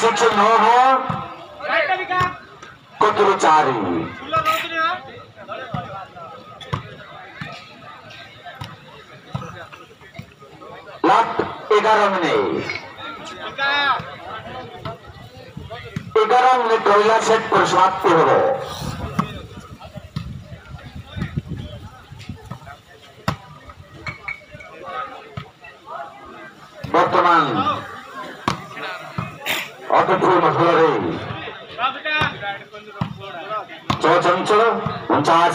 ಸಿಟ್ಟು ನೋವು ಕುದುರು ಚಾರಿ এগারো মিনিট এগারো মিনিট রহিলা সেট করে সমাপ্তি হলো বর্তমান अकठोरमा ठुलो रे हुन्छ आठ